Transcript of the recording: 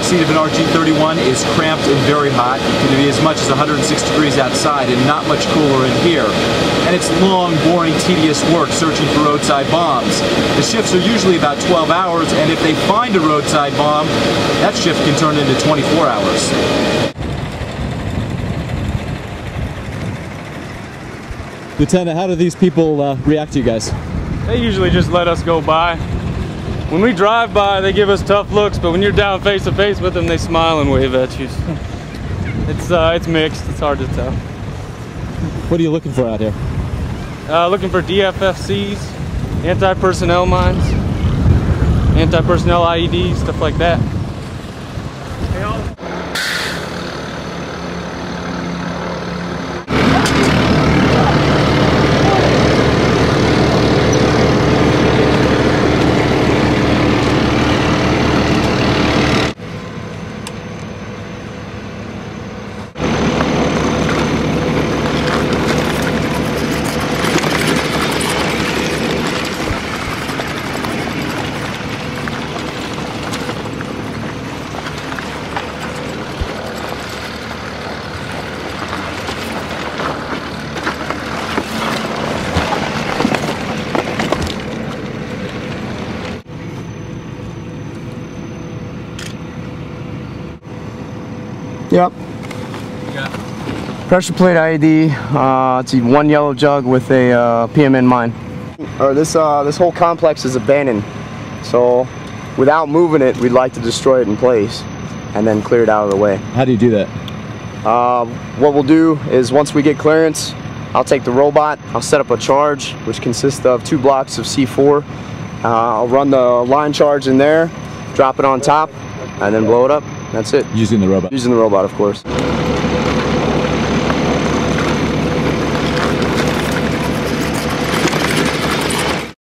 seat of an RG31 is cramped and very hot. It can be as much as 106 degrees outside and not much cooler in here. And it's long, boring, tedious work searching for roadside bombs. The shifts are usually about 12 hours, and if they find a roadside bomb, that shift can turn into 24 hours. Lieutenant, how do these people uh, react to you guys? They usually just let us go by. When we drive by, they give us tough looks, but when you're down face to face with them, they smile and wave at you. It's uh, it's mixed. It's hard to tell. What are you looking for out here? Uh, looking for DFFCs, anti-personnel mines, anti-personnel IEDs, stuff like that. Yep. Pressure plate IED. Uh, it's a one yellow jug with a uh, PMN mine. Or this uh, this whole complex is abandoned, so without moving it, we'd like to destroy it in place and then clear it out of the way. How do you do that? Uh, what we'll do is once we get clearance, I'll take the robot, I'll set up a charge, which consists of two blocks of C4. Uh, I'll run the line charge in there, drop it on top, and then blow it up. That's it. Using the robot. Using the robot, of course.